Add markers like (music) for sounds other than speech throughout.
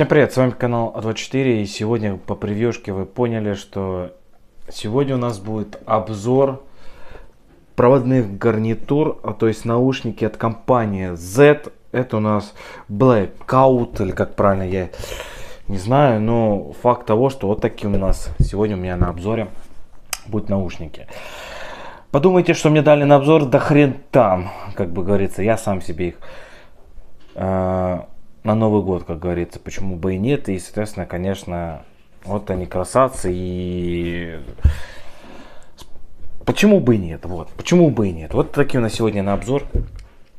Всем привет, с вами канал А24 и сегодня по превьюшке вы поняли, что сегодня у нас будет обзор проводных гарнитур, а то есть наушники от компании Z. Это у нас Blackout или как правильно я не знаю, но факт того, что вот такие у нас сегодня у меня на обзоре будут наушники. Подумайте, что мне дали на обзор, да хрен там, как бы говорится, я сам себе их э, на Новый год, как говорится, почему бы и нет, и, соответственно, конечно, вот они красавцы, и почему бы и нет, вот, почему бы и нет. Вот такие у нас сегодня на обзор,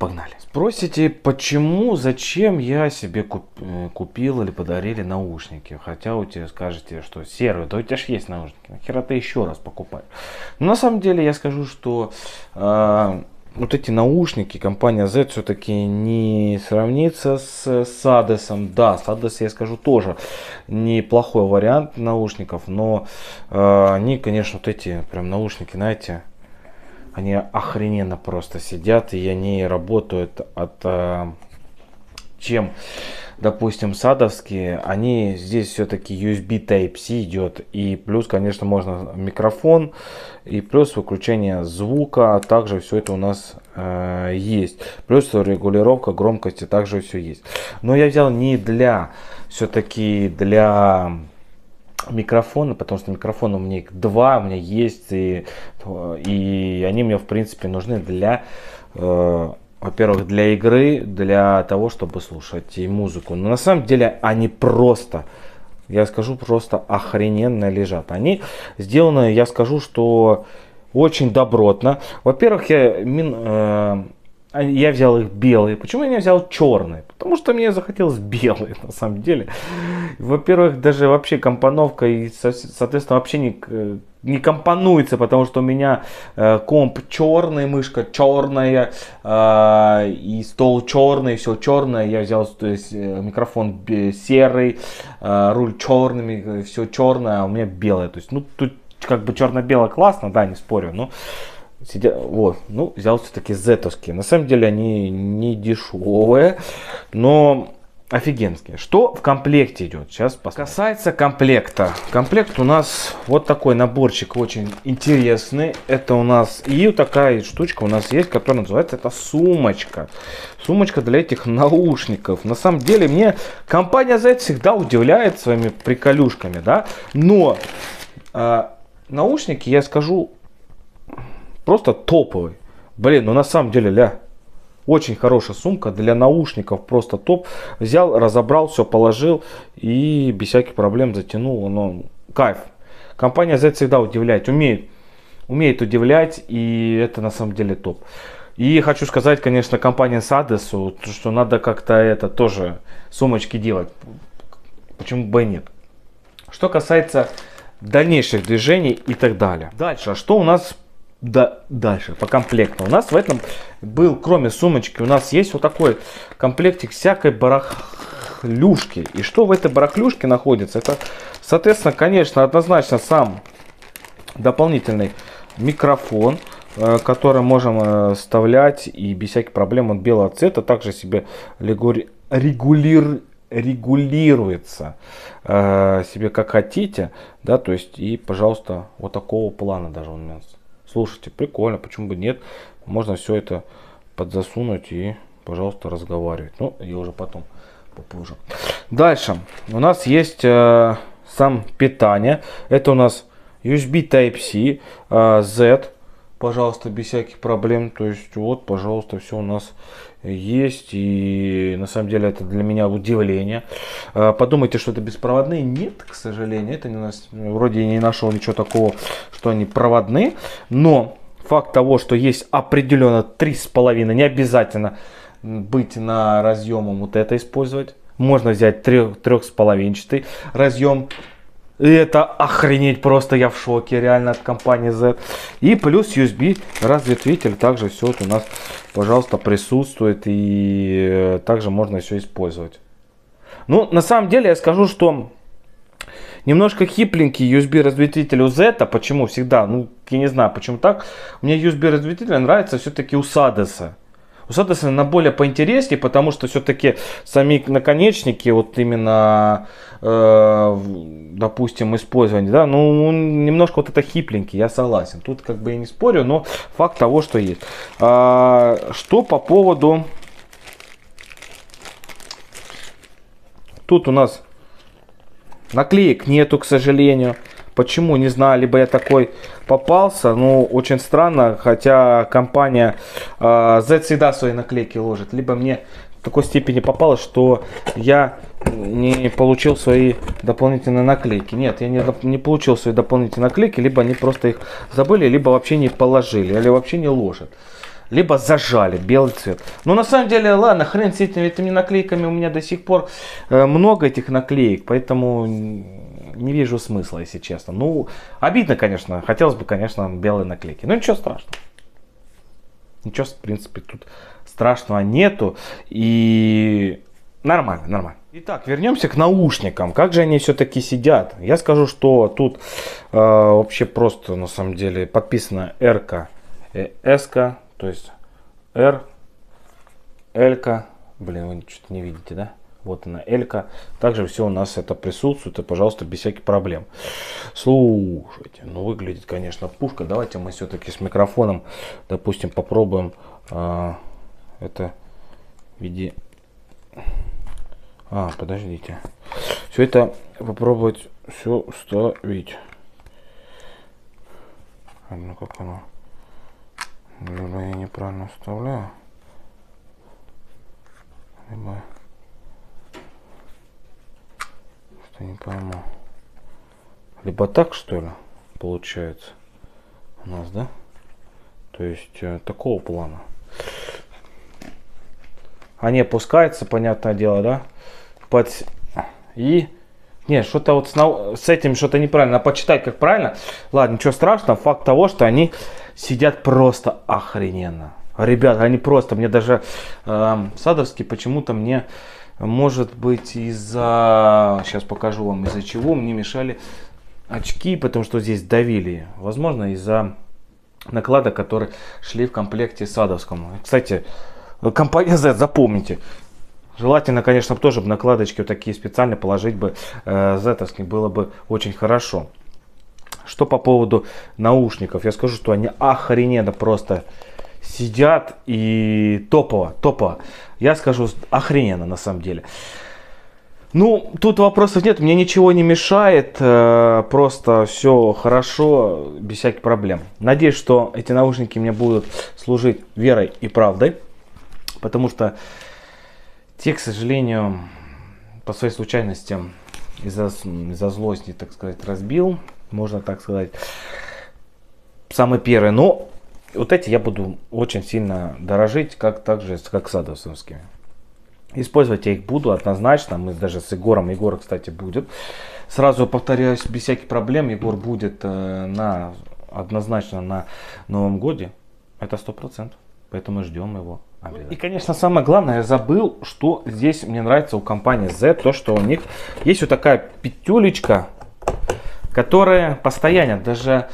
погнали. Спросите, почему, зачем я себе куп, э, купил или подарили наушники? Хотя у тебя скажете, что серые, да у тебя же есть наушники, нахера ты еще раз покупаешь? Но на самом деле я скажу, что э, вот эти наушники, компания Z все-таки не сравнится с Садесом. Да, Садес, я скажу, тоже неплохой вариант наушников, но э, они, конечно, вот эти прям наушники, знаете, они охрененно просто сидят, и они работают от... Э, чем, допустим, садовские, они здесь все-таки USB Type-C идет. И плюс, конечно, можно микрофон, и плюс выключение звука, а также все это у нас э, есть. Плюс регулировка громкости также все есть. Но я взял не для, все-таки для микрофона, потому что микрофон у меня два, у меня есть, и, и они мне, в принципе, нужны для, э, во-первых, для игры, для того, чтобы слушать и музыку. Но на самом деле они просто, я скажу, просто охрененно лежат. Они сделаны, я скажу, что очень добротно. Во-первых, я... Мин, э, я взял их белые. Почему я не взял черные? Потому что мне захотелось белые, на самом деле. Во-первых, даже вообще компоновка и, соответственно, вообще не, не компонуется, потому что у меня э, комп черный, мышка черная, э, и стол черный, все черное. Я взял то есть, э, микрофон серый, э, руль черный, все черное, а у меня белое. То есть, ну, тут как бы черно-бело классно, да, не спорю, но Сидя... Вот, ну, взял все-таки зетовские. На самом деле они не дешевые, но офигенские. Что в комплекте идет? Сейчас посмотрим. Касается комплекта. Комплект у нас вот такой наборчик очень интересный. Это у нас и такая штучка у нас есть, которая называется это сумочка. Сумочка для этих наушников. На самом деле мне компания Z всегда удивляет своими приколюшками, да. Но э, наушники, я скажу, просто топовый. Блин, ну на самом деле, ля, очень хорошая сумка для наушников, просто топ. Взял, разобрал, все положил и без всяких проблем затянул. Но кайф. Компания Z всегда удивляет, умеет, умеет удивлять и это на самом деле топ. И хочу сказать, конечно, компания Sades, что надо как-то это тоже сумочки делать. Почему бы и нет. Что касается дальнейших движений и так далее. Дальше, а что у нас да, дальше, по комплекту. У нас в этом был, кроме сумочки, у нас есть вот такой комплектик всякой барахлюшки. И что в этой барахлюшке находится? Это, соответственно, конечно, однозначно сам дополнительный микрофон, э, который можем э, вставлять и без всяких проблем он белого цвета. Также себе регулир, регулируется э, себе как хотите, да, то есть и, пожалуйста, вот такого плана даже у нас Слушайте, прикольно, почему бы нет? Можно все это подзасунуть и, пожалуйста, разговаривать. Ну, и уже потом, попозже. Дальше. У нас есть э, сам питание. Это у нас USB Type-C, э, Z. Пожалуйста, без всяких проблем. То есть, вот, пожалуйста, все у нас есть. И на самом деле это для меня удивление. А, подумайте, что это беспроводные. Нет, к сожалению. Это не нас, вроде не нашел ничего такого, что они проводные. Но факт того, что есть определенно 3,5, не обязательно быть на разъемом вот это использовать. Можно взять трехполовинчатый разъем и это охренеть просто, я в шоке реально от компании Z. И плюс USB разветвитель, также все это у нас, пожалуйста, присутствует. И э, также можно все использовать. Ну, на самом деле я скажу, что немножко хипленький USB разветвитель у Z. Почему всегда? Ну, я не знаю, почему так. Мне USB разветвитель нравится все-таки у Садеса. Соответственно, на более поинтереснее, потому что все-таки сами наконечники, вот именно, э, допустим, использование, да, ну, немножко вот это хипленький, я согласен. Тут как бы я не спорю, но факт того, что есть. А, что по поводу... Тут у нас наклеек нету, к сожалению. Почему, не знаю, либо я такой попался, ну, очень странно, хотя компания э, Z всегда свои наклейки ложит, либо мне в такой степени попалось, что я не получил свои дополнительные наклейки. Нет, я не, не получил свои дополнительные наклейки, либо они просто их забыли, либо вообще не положили, или вообще не ложат. Либо зажали белый цвет. Но на самом деле, ладно, хрен с этими, этими наклейками, у меня до сих пор э, много этих наклеек, поэтому не вижу смысла, если честно. Ну, обидно, конечно. Хотелось бы, конечно, белые наклейки. Но ничего страшного. Ничего, в принципе, тут страшного нету. И нормально, нормально. Итак, вернемся к наушникам. Как же они все-таки сидят? Я скажу, что тут э, вообще просто, на самом деле, подписано РК, СК, то есть R, L, блин, вы что-то не видите, да? Вот она, Элька. Также все у нас это присутствует, и, пожалуйста, без всяких проблем. Слушайте, ну выглядит, конечно, пушка. Давайте мы все-таки с микрофоном, допустим, попробуем а, это в виде... А, подождите. Все это попробовать все вставить. А ну как оно? Либо я неправильно вставляю. Либо... Я не пойму. Либо так, что ли, получается у нас, да? То есть э, такого плана. Они опускаются, понятное дело, да? Под... И... Не, что-то вот с, с этим что-то неправильно. Надо почитать, как правильно. Ладно, ничего страшного. Факт того, что они сидят просто охрененно. Ребят, они просто, мне даже э, Садовский почему-то мне может быть из-за, сейчас покажу вам из-за чего мне мешали очки, потому что здесь давили. Возможно из-за накладок, которые шли в комплекте с Адовском. Кстати, компания Z, запомните, Желательно, конечно, тоже бы накладочки вот такие специально положить бы э, зетовским, было бы очень хорошо. Что по поводу наушников, я скажу, что они охрененно просто сидят и топово, топово. Я скажу, охрененно на самом деле. Ну, тут вопросов нет, мне ничего не мешает, э, просто все хорошо, без всяких проблем. Надеюсь, что эти наушники мне будут служить верой и правдой, потому что те, к сожалению, по своей случайности из-за из злости, так сказать, разбил, можно так сказать, самый первый. Но вот эти я буду очень сильно дорожить, как также как садовскими. Использовать я их буду однозначно. Мы даже с Егором, Егор, кстати, будет. Сразу повторяюсь, без всяких проблем. Егор будет э, на, однозначно на Новом Годе. Это сто процентов. Поэтому ждем его. И, конечно, самое главное, я забыл, что здесь мне нравится у компании Z, то, что у них есть вот такая петелечка, которая постоянно, даже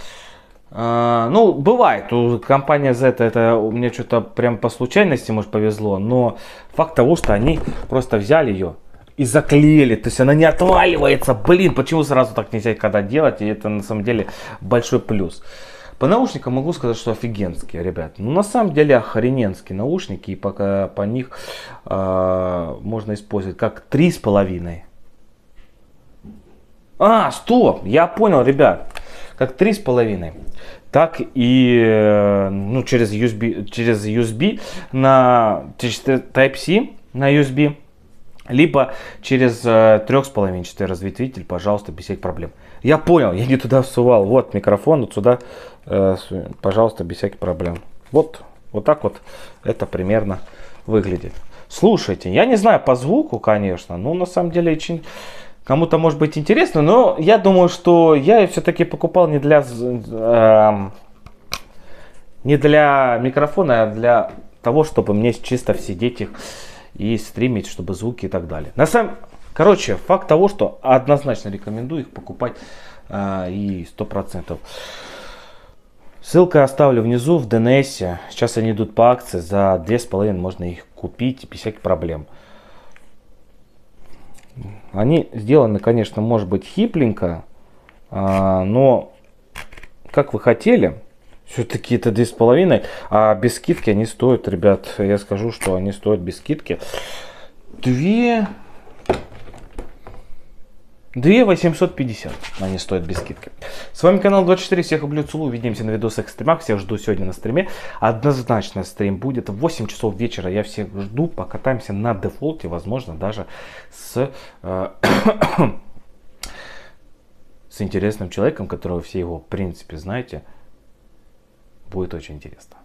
а, ну, бывает, у компании Z это у меня что-то прям по случайности, может, повезло, но факт того, что они просто взяли ее и заклеили, то есть она не отваливается, блин, почему сразу так нельзя когда делать, и это на самом деле большой плюс. По наушникам могу сказать, что офигенские, ребят. Ну, на самом деле, охрененские наушники, и пока по них э, можно использовать как три с половиной. А, стоп, я понял, ребят как 3,5, так и э, ну, через, USB, через USB на через Type-C на USB, либо через э, 3,5 разветвитель, пожалуйста, без всяких проблем. Я понял, я не туда всувал. Вот микрофон, вот сюда, э, пожалуйста, без всяких проблем. Вот, вот так вот это примерно выглядит. Слушайте, я не знаю по звуку, конечно, но на самом деле очень Кому-то может быть интересно, но я думаю, что я все-таки покупал не для, э, не для микрофона, а для того, чтобы мне чисто сидеть их и стримить, чтобы звуки и так далее. На самом, короче, факт того, что однозначно рекомендую их покупать э, и сто процентов. Ссылка оставлю внизу в ДНС. Сейчас они идут по акции. За 2,5 можно их купить без всяких проблем. Они сделаны, конечно, может быть хипленько, а, но как вы хотели, все-таки это 2,5, а без скидки они стоят, ребят, я скажу, что они стоят без скидки. 2 2 850 они стоят без скидки. С вами канал 24, всех люблю, целую, увидимся на видосах стримах, всех жду сегодня на стриме. Однозначно стрим будет в 8 часов вечера, я всех жду, покатаемся на дефолте, возможно даже с, э, (coughs) с интересным человеком, которого все его в принципе знаете, будет очень интересно.